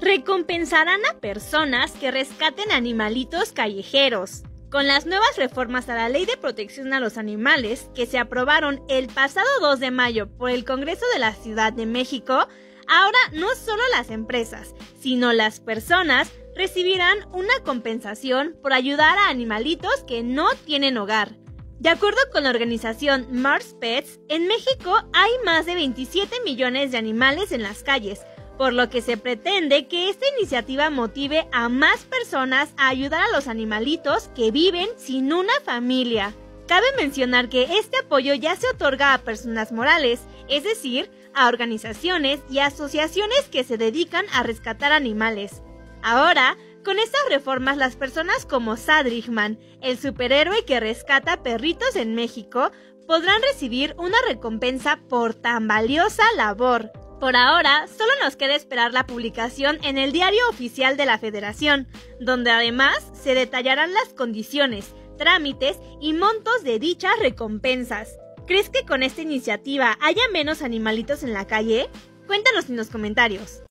recompensarán a personas que rescaten animalitos callejeros. Con las nuevas reformas a la Ley de Protección a los Animales que se aprobaron el pasado 2 de mayo por el Congreso de la Ciudad de México, ahora no solo las empresas, sino las personas recibirán una compensación por ayudar a animalitos que no tienen hogar. De acuerdo con la organización Mars Pets, en México hay más de 27 millones de animales en las calles, por lo que se pretende que esta iniciativa motive a más personas a ayudar a los animalitos que viven sin una familia. Cabe mencionar que este apoyo ya se otorga a personas morales, es decir, a organizaciones y asociaciones que se dedican a rescatar animales. Ahora, con estas reformas, las personas como Sadrichman, el superhéroe que rescata perritos en México, podrán recibir una recompensa por tan valiosa labor. Por ahora, solo nos queda esperar la publicación en el diario oficial de la Federación, donde además se detallarán las condiciones, trámites y montos de dichas recompensas. ¿Crees que con esta iniciativa haya menos animalitos en la calle? Cuéntanos en los comentarios.